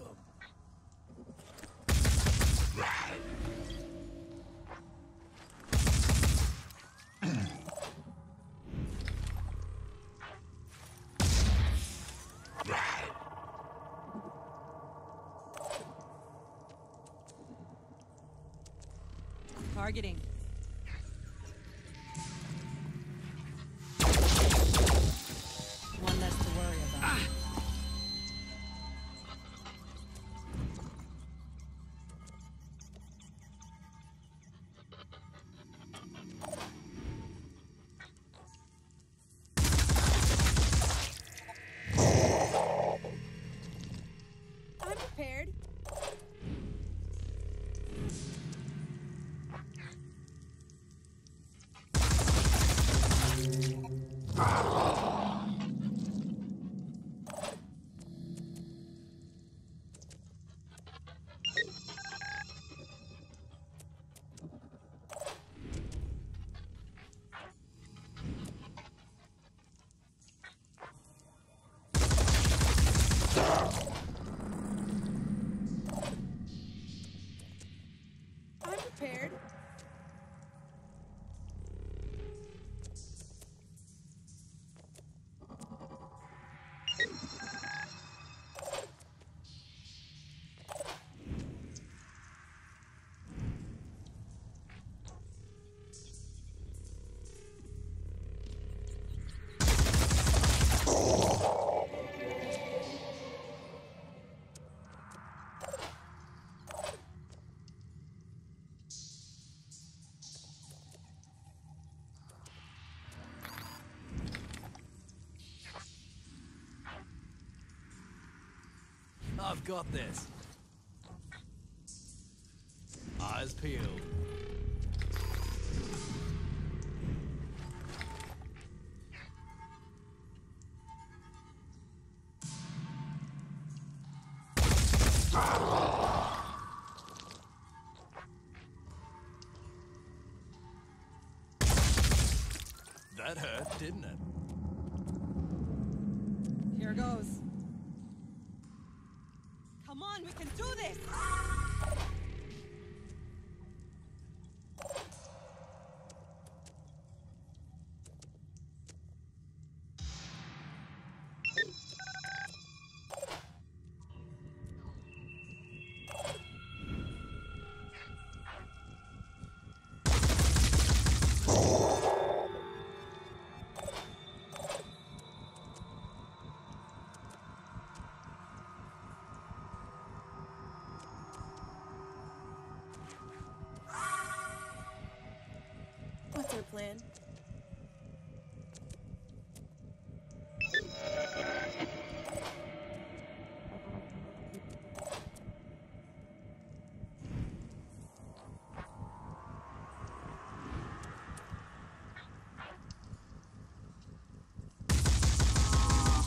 them. Targeting. Prepared. Got this. Eyes peeled. That hurt, didn't it?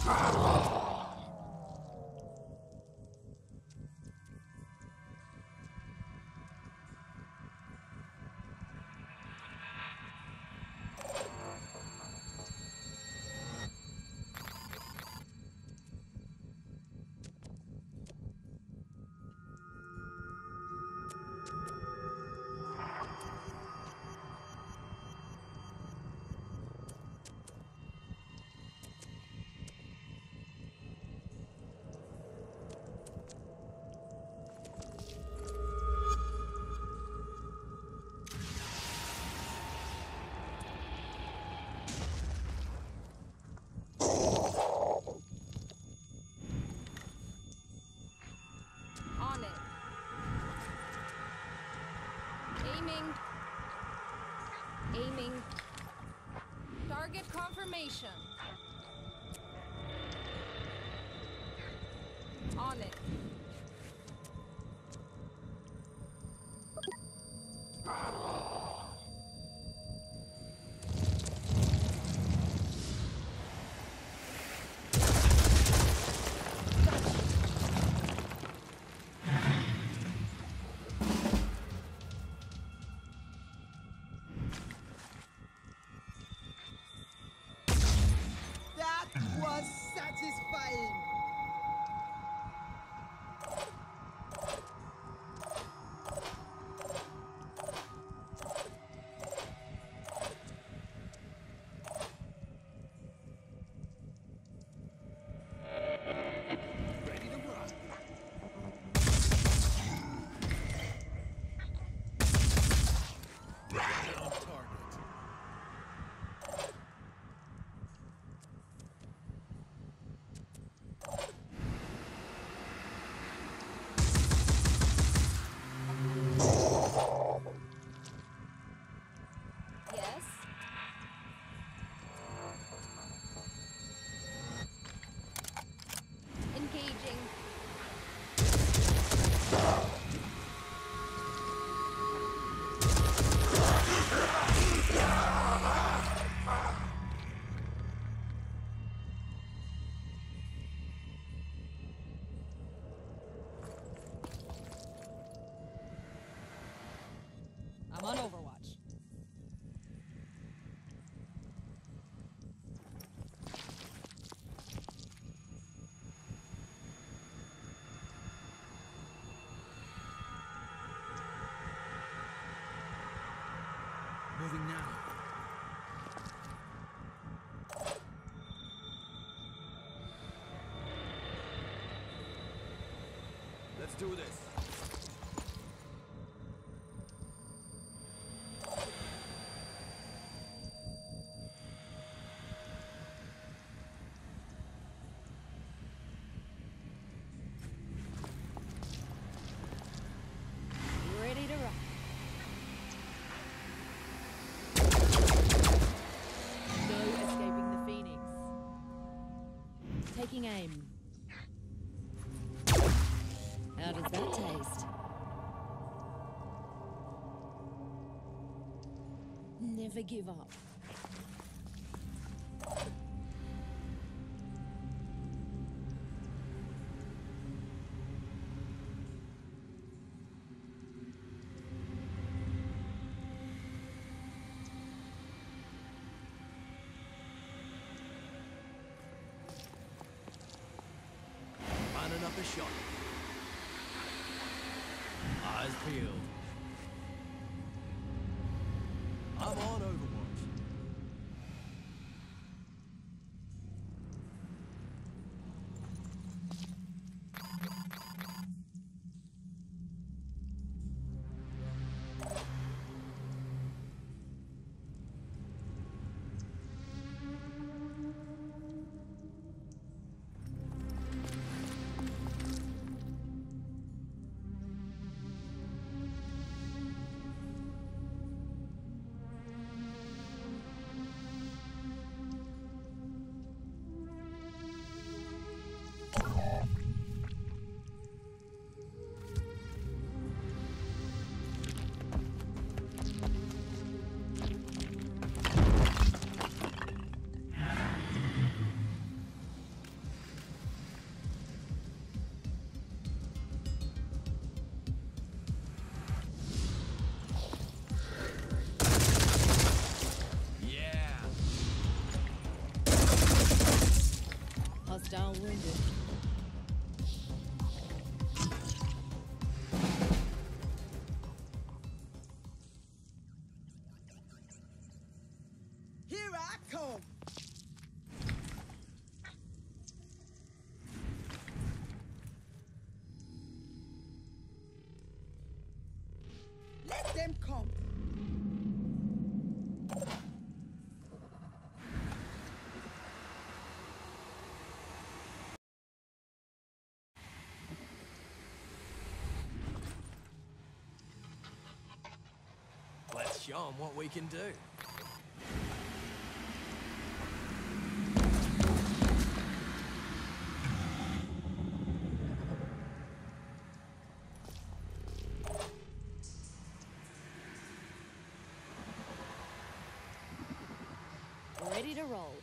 On Aiming. Aiming. Target confirmation. Taking aim. How does that taste? Never give up. Up a shot. Eyes peeled. Show 'em what we can do. Ready to roll.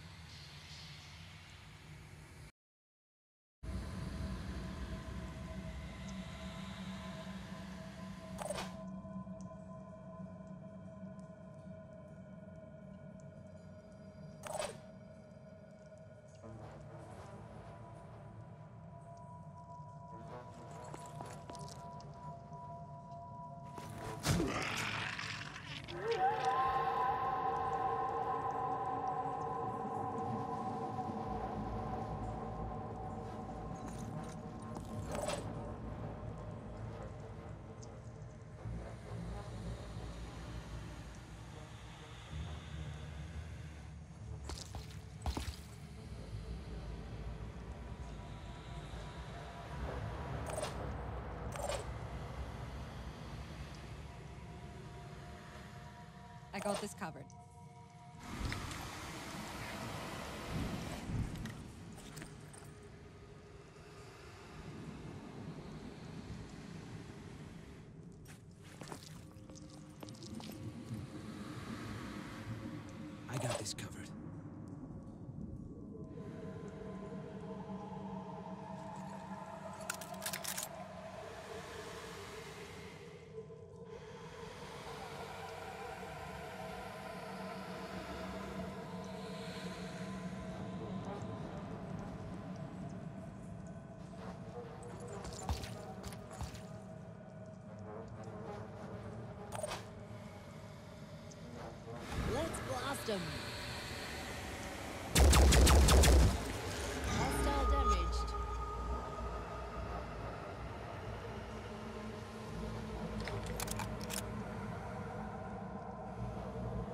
Yeah. I got this covered. I got this covered. Damaged.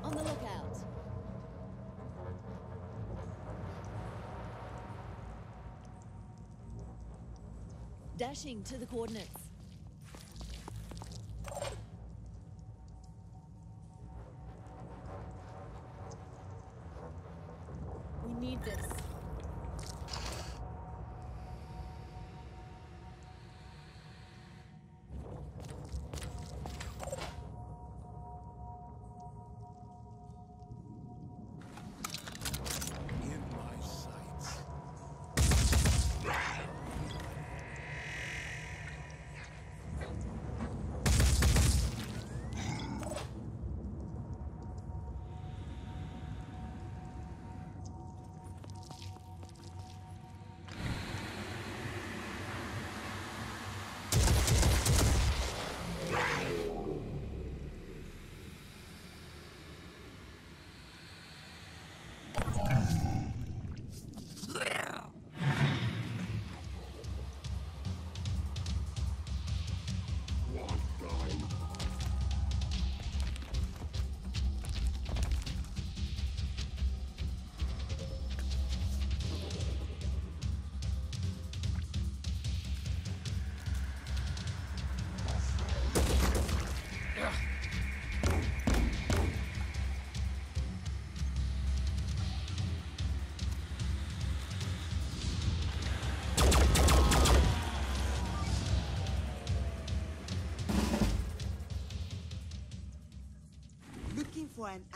On the lookout. Dashing to the coordinates.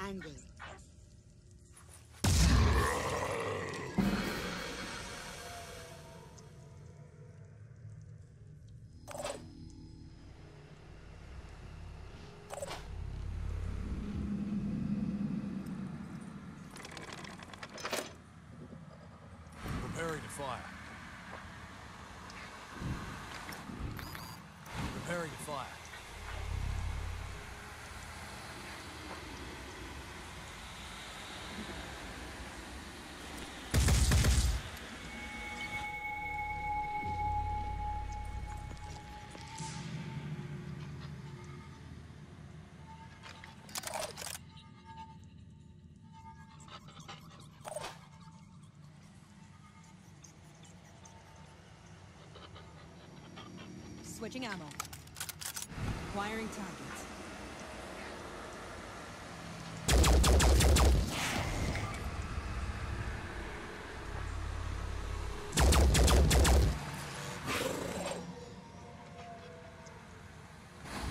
Angle. Switching ammo. Acquiring targets.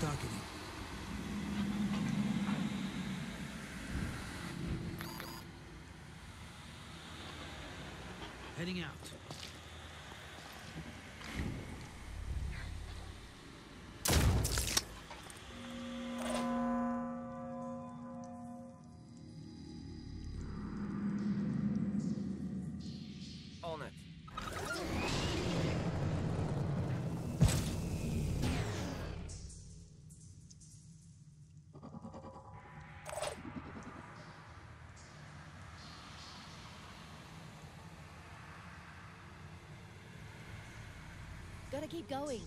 Targeting. Heading out. Gotta keep going.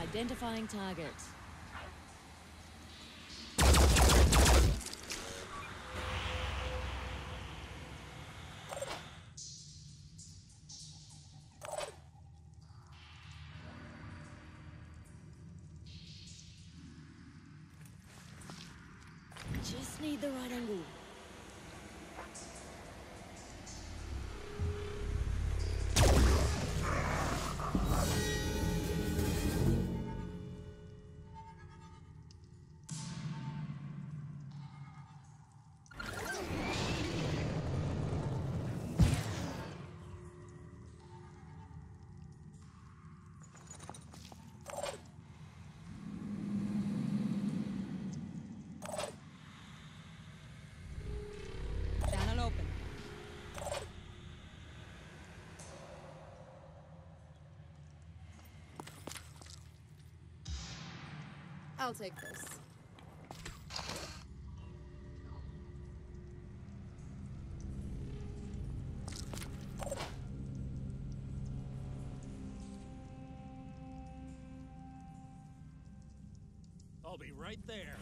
Identifying target. Just need the right angle. I'll take this. I'll be right there.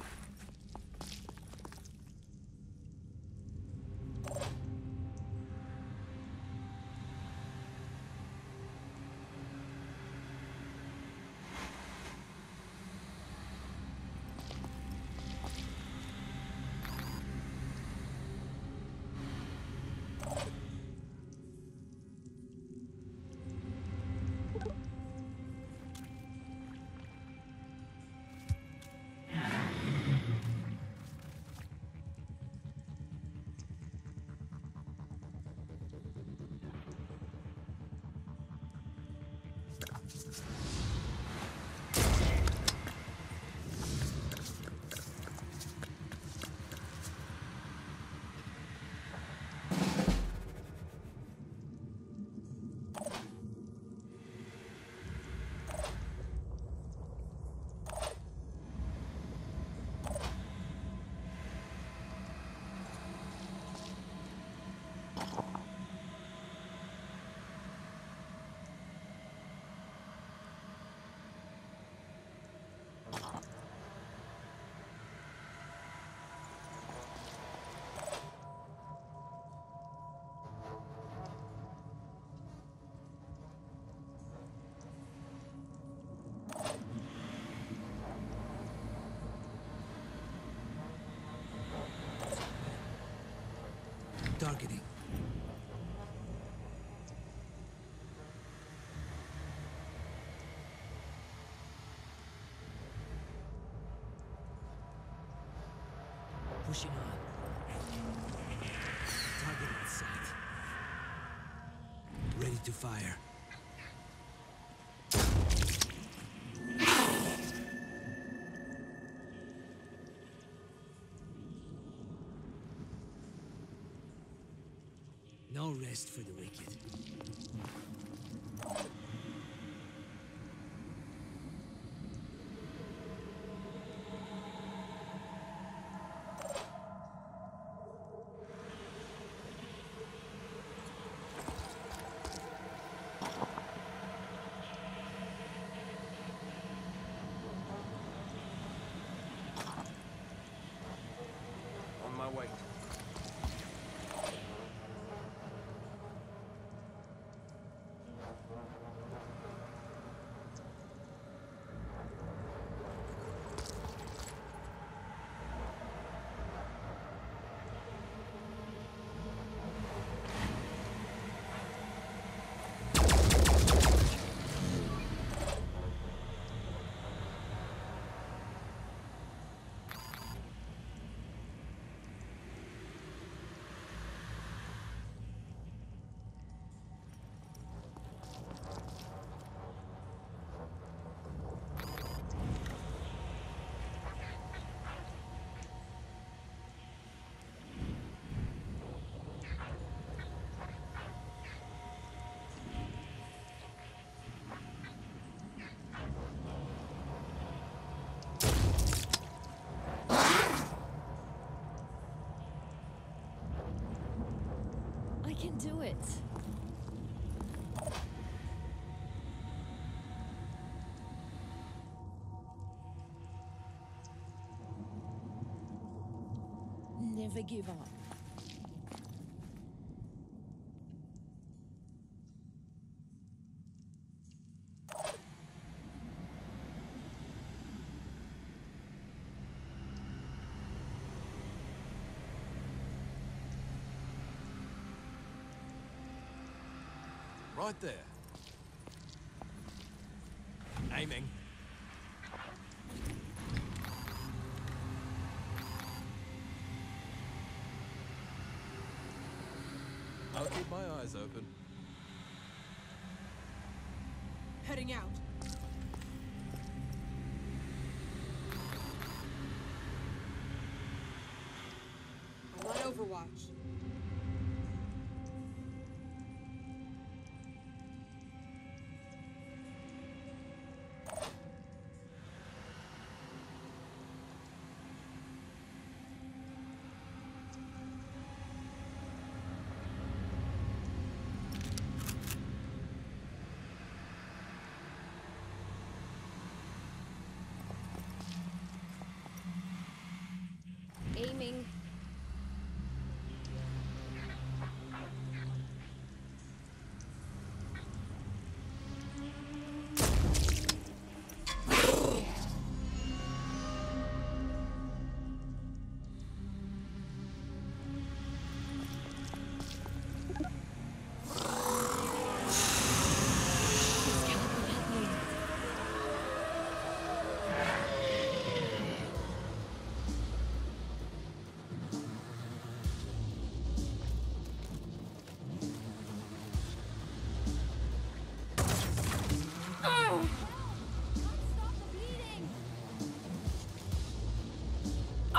Targeting. Pushing on. Target in sight. Ready to fire. No rest for the wicked. On my way. I can do it. Never give up. Right there. Aiming. I'll keep my eyes open. Heading out. I'm on Overwatch. aming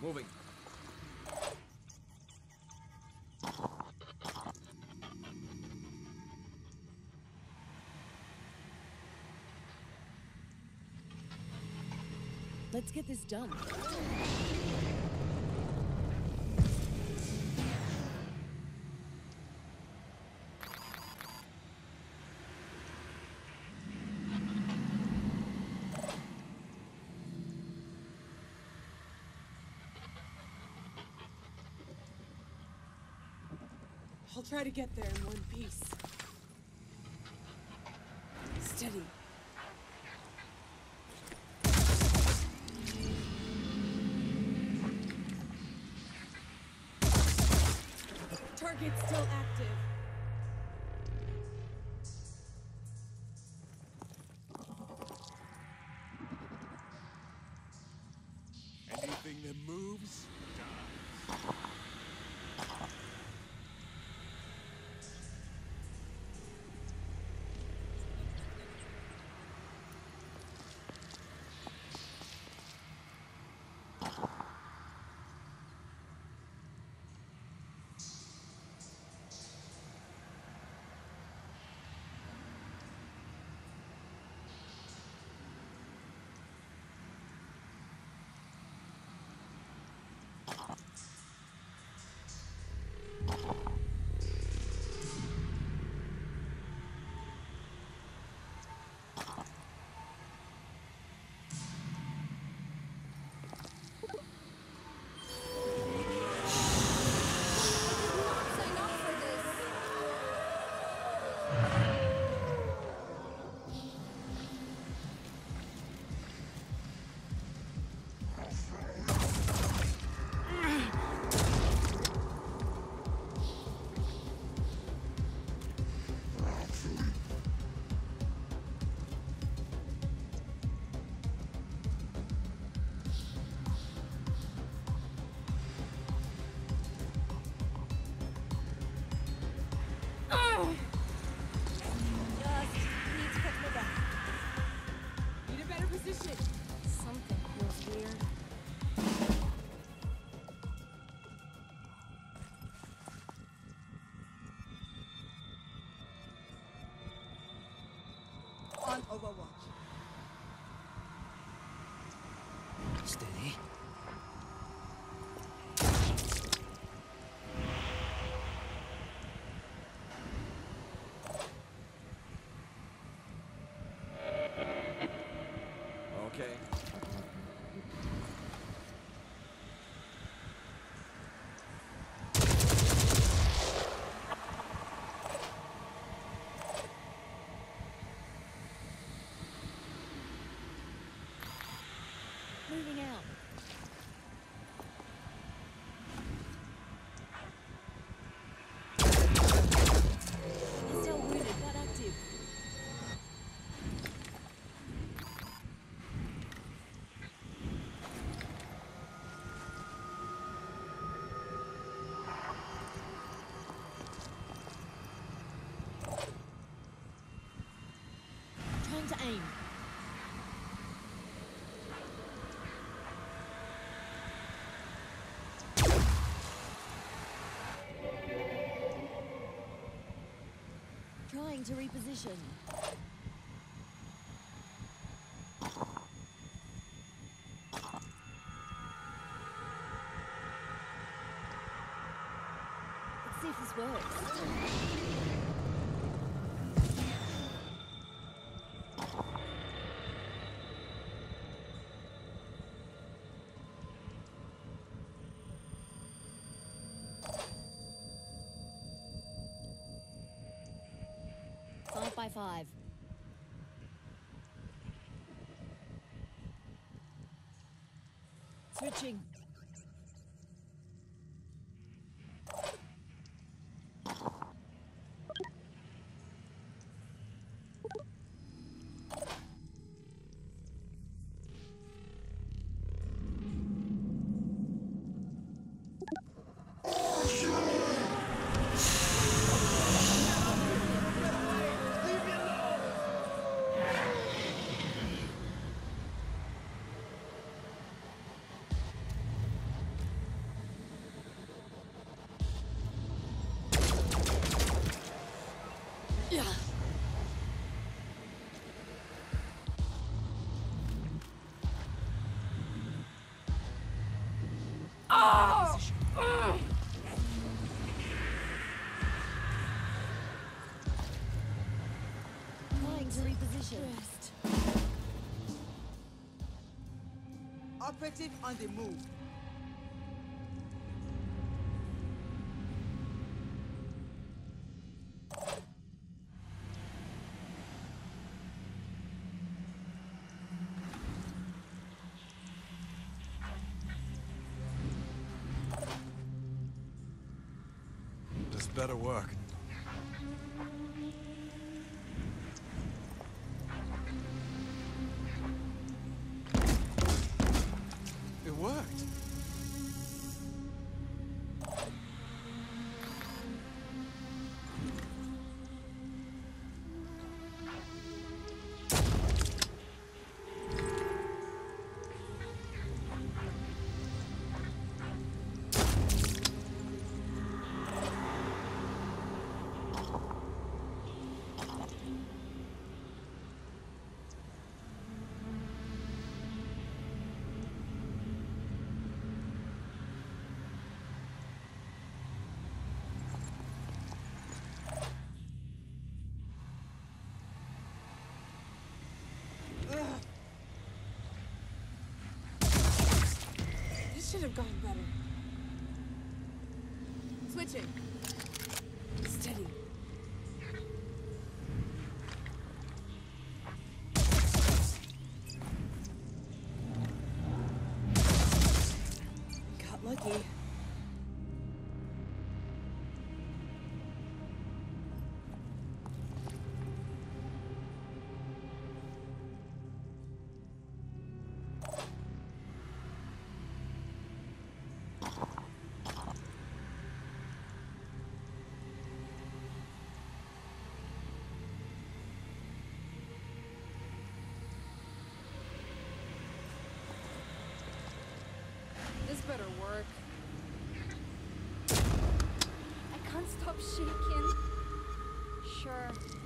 Moving. Let's get this done. Try to get there in one piece. Steady. Target still active. Overwatch. Steady. to aim. Trying to reposition. This works. By five. Switching. Operative on the move. This better work. Should have gone better. Switching. Steady. Better work. I can't stop shaking. Sure.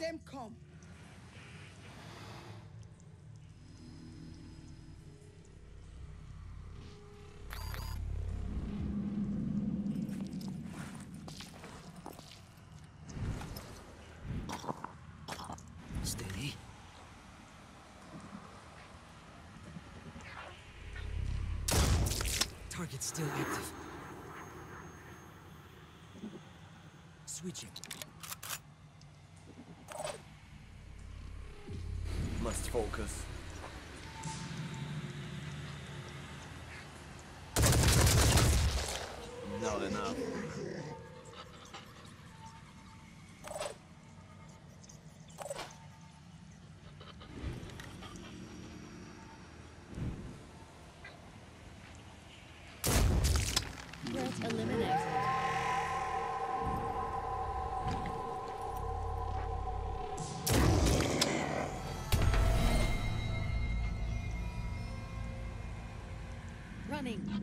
Them come. Steady. Target still active. Switching. Focus. Not enough. Threat eliminated. Running.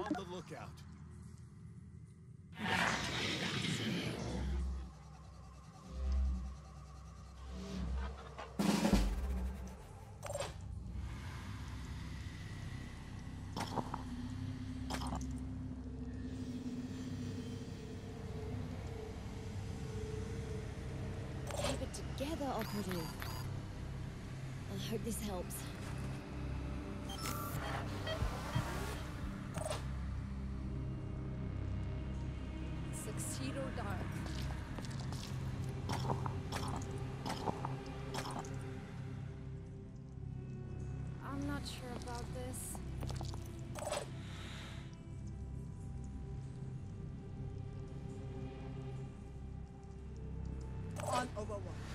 On the lookout. Keep it together, operative. I hope this helps. On Overwatch. Ready.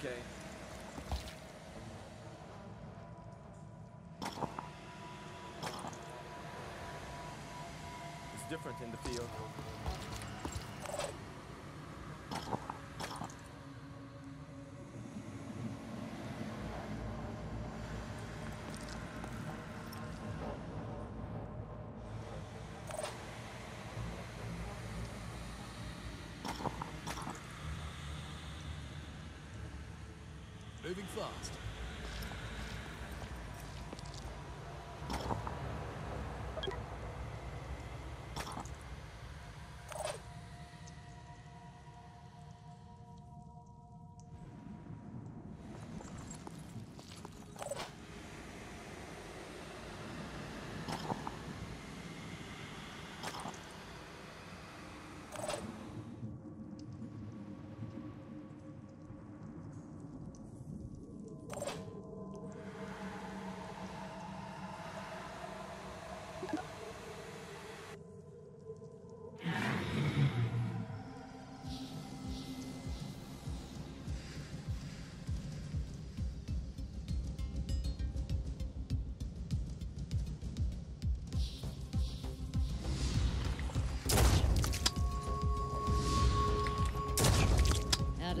Okay. It's different in the field. Moving fast.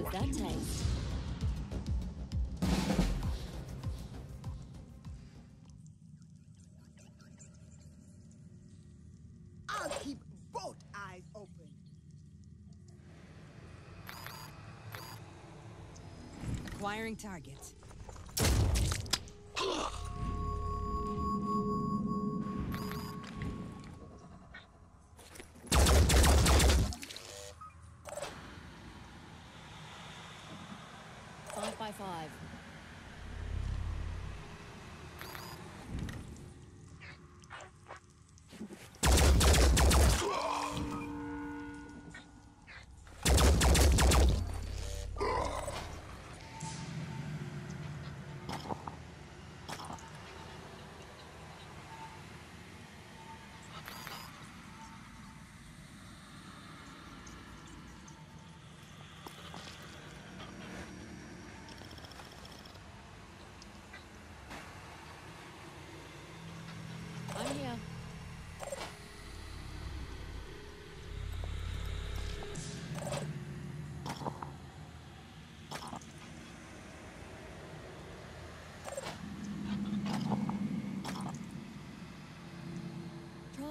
Does that taste? I'll keep both eyes open. Acquiring target.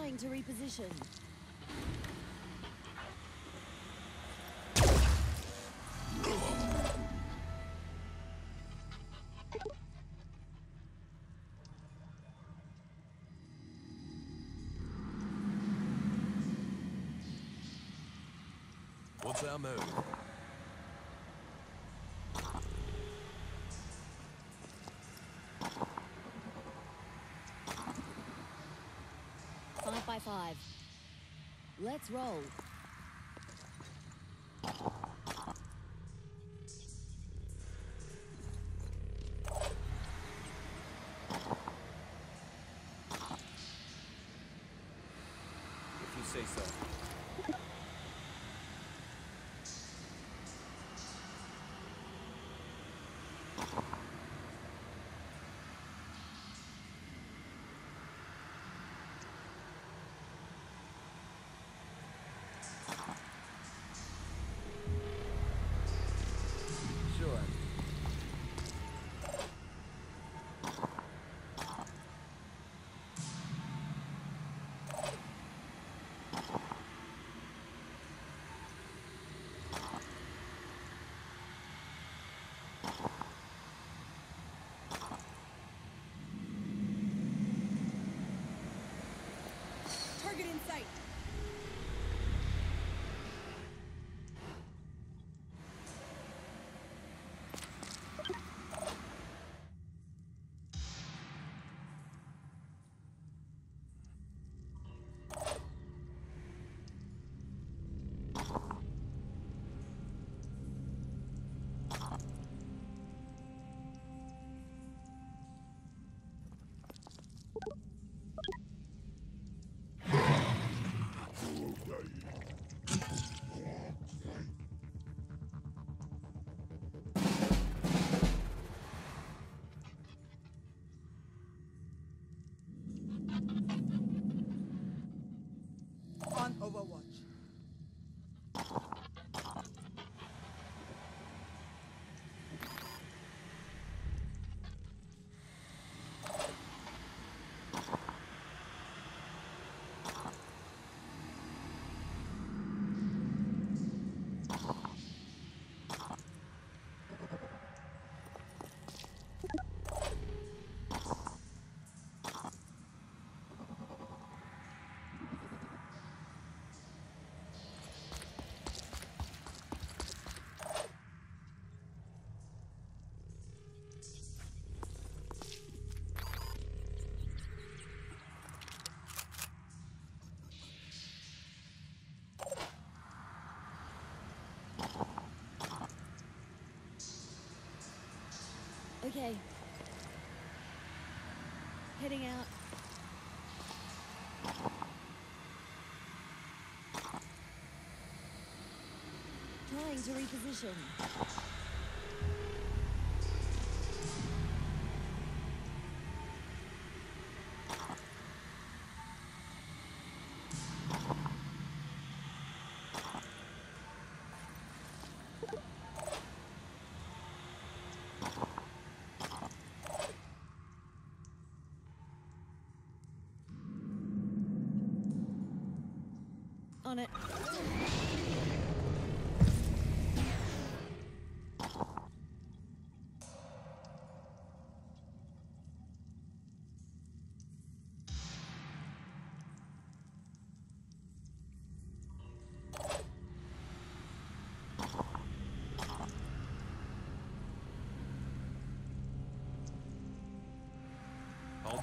Trying to reposition. What's our move? Five by five. Let's roll. Okay. Heading out. Trying to reposition. on it.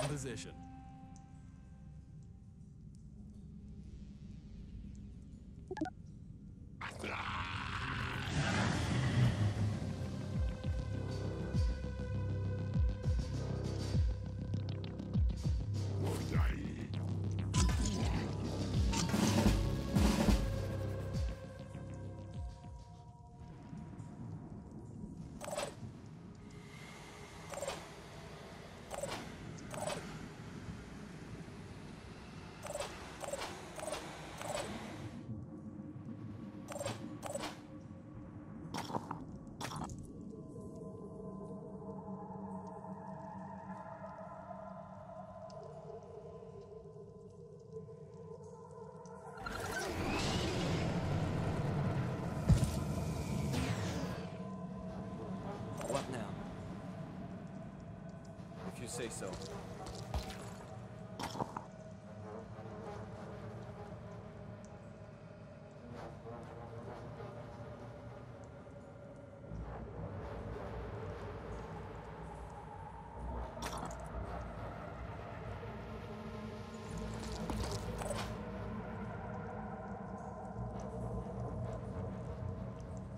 Position. Say so.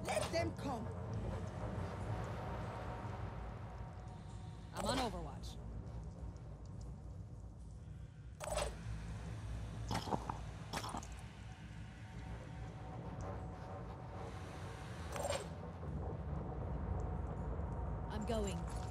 Let them come. I'm on Overwatch. I'm going.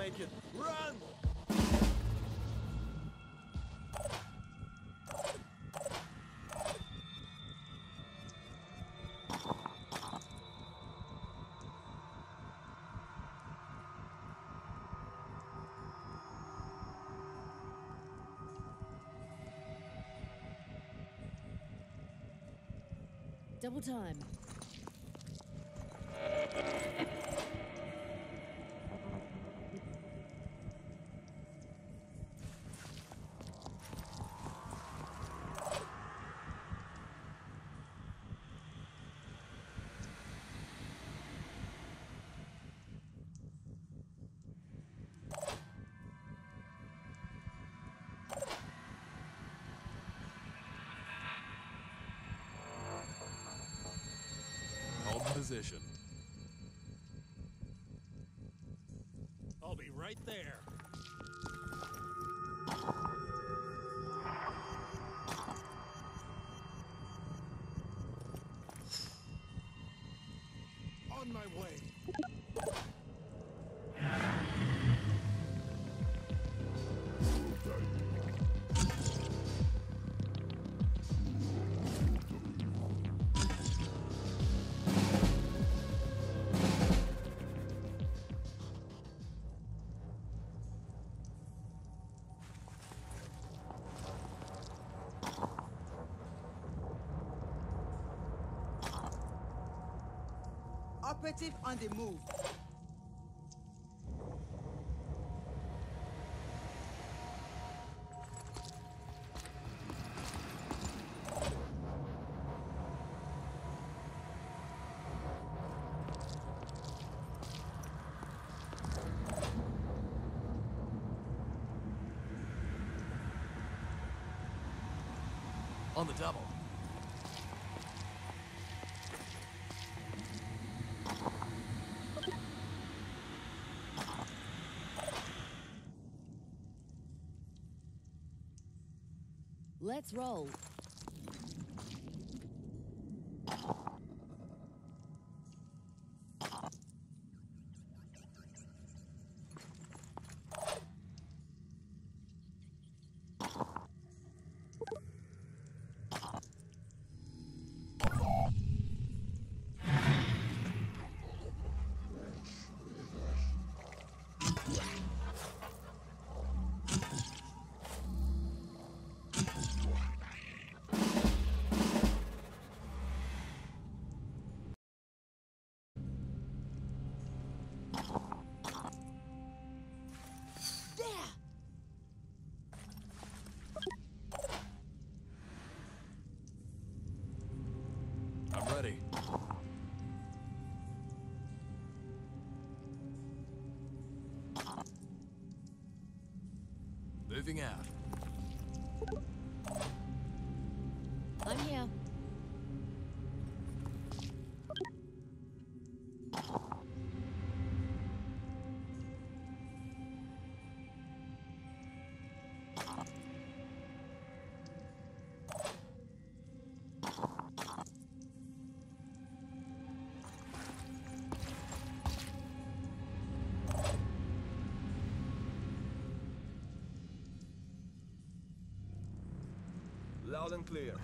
Make it. Run! Double time. Uh, position. I'll be right there. On my way. Operative on the move. On the double. Let's roll. Moving out. Loud and clear.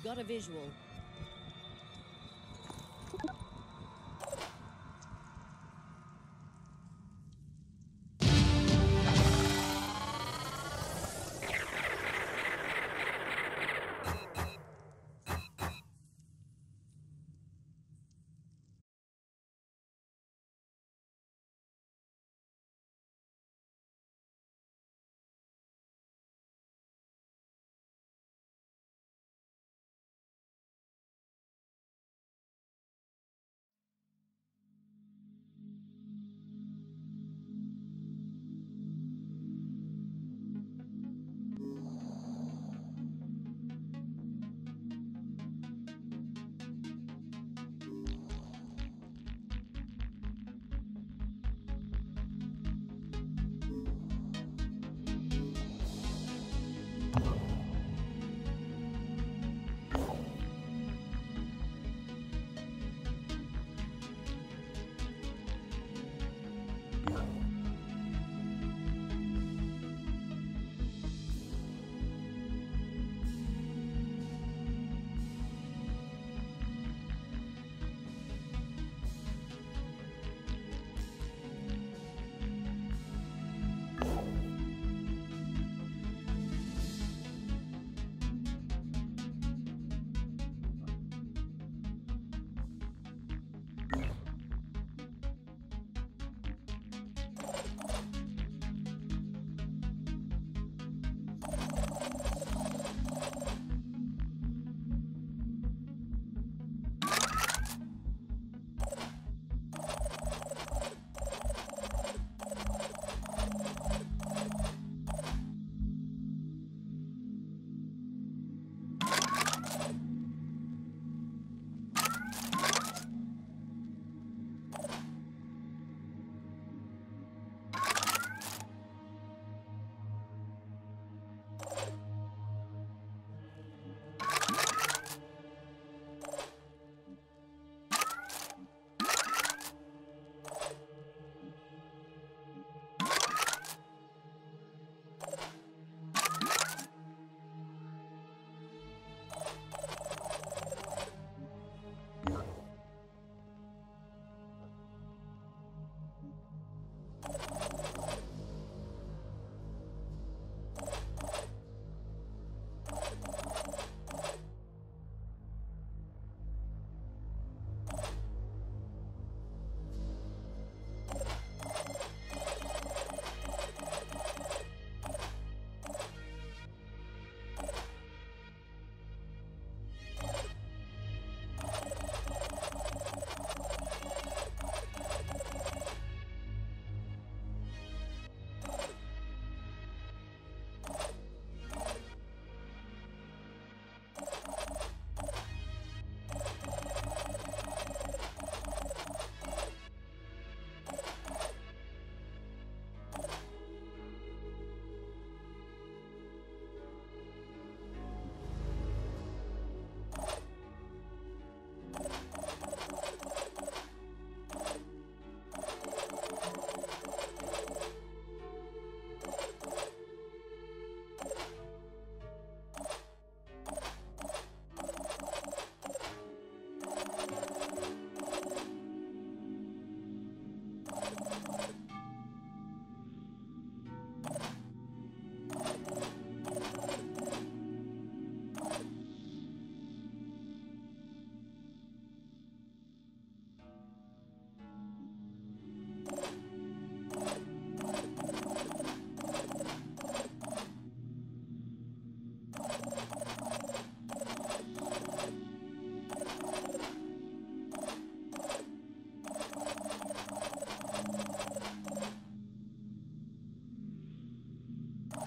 I've got a visual.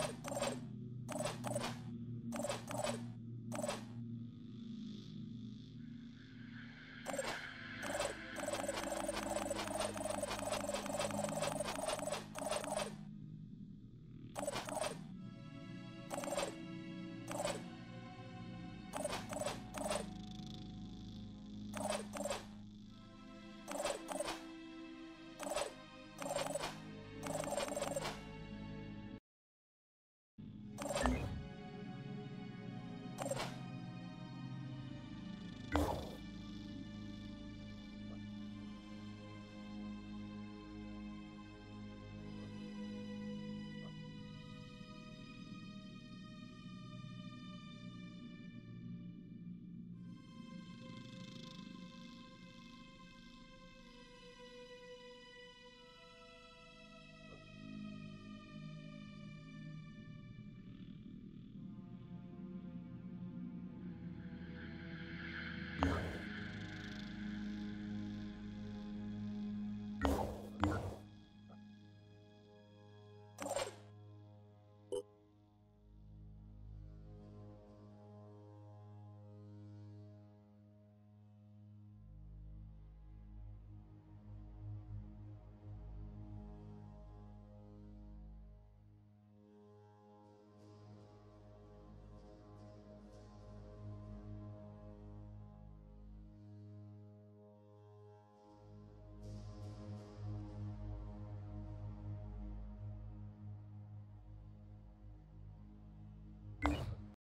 Oh, my God.